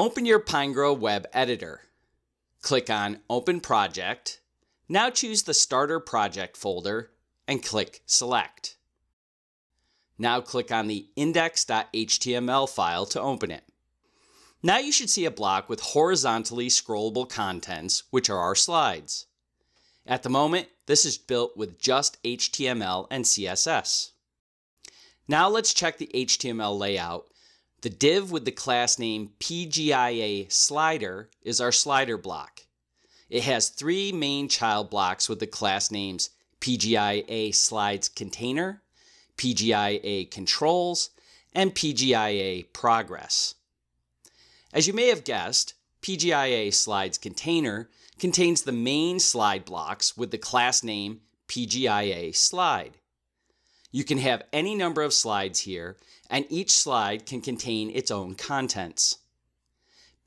Open your Pinegrow web editor. Click on Open Project. Now choose the Starter Project folder and click Select. Now click on the index.html file to open it. Now you should see a block with horizontally scrollable contents, which are our slides. At the moment, this is built with just HTML and CSS. Now let's check the HTML layout. The div with the class name PGIA slider is our slider block. It has three main child blocks with the class names PGIA slides container, PGIA controls, and PGIA progress. As you may have guessed, PGIA slides container contains the main slide blocks with the class name PGIA slide. You can have any number of slides here, and each slide can contain its own contents.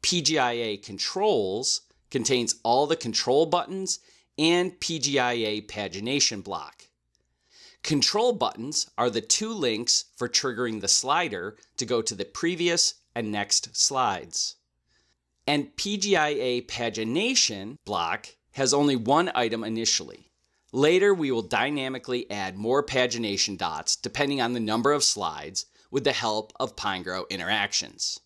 PGIA controls contains all the control buttons and PGIA pagination block. Control buttons are the two links for triggering the slider to go to the previous and next slides. And PGIA pagination block has only one item initially. Later, we will dynamically add more pagination dots depending on the number of slides with the help of Pinegrow interactions.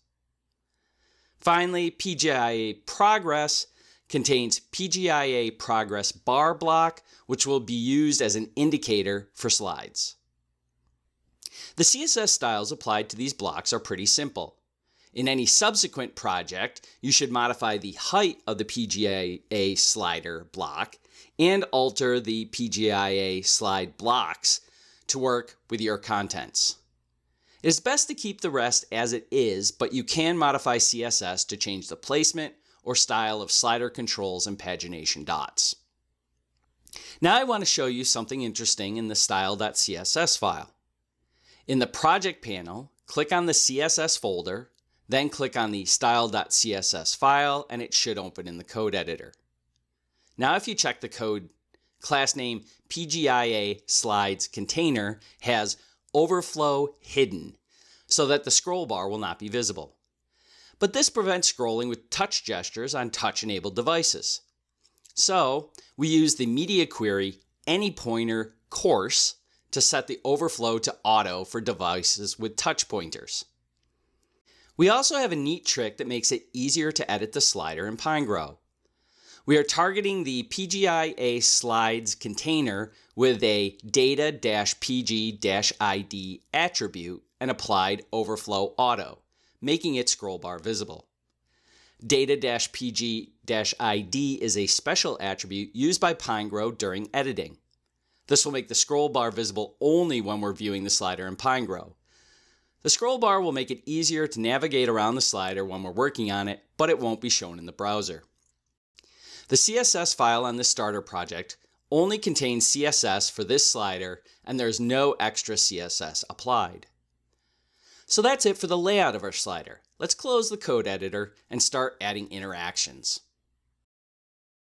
Finally, PGIA progress contains PGIA progress bar block, which will be used as an indicator for slides. The CSS styles applied to these blocks are pretty simple. In any subsequent project, you should modify the height of the PGIA slider block and alter the PGIA slide blocks to work with your contents. It is best to keep the rest as it is, but you can modify CSS to change the placement or style of slider controls and pagination dots. Now I want to show you something interesting in the style.css file. In the project panel, click on the CSS folder, then click on the style.css file and it should open in the code editor. Now if you check the code, class name PGIA slides container has overflow hidden so that the scroll bar will not be visible but this prevents scrolling with touch gestures on touch-enabled devices. So, we use the media query any pointer coarse to set the overflow to auto for devices with touch pointers. We also have a neat trick that makes it easier to edit the slider in Pinegrow. We are targeting the PGIA slides container with a data-pg-id attribute and applied overflow auto making its scroll bar visible. Data-PG-ID is a special attribute used by Pinegrow during editing. This will make the scroll bar visible only when we're viewing the slider in Pinegrow. The scroll bar will make it easier to navigate around the slider when we're working on it, but it won't be shown in the browser. The CSS file on this starter project only contains CSS for this slider and there's no extra CSS applied. So that's it for the layout of our slider. Let's close the code editor and start adding interactions.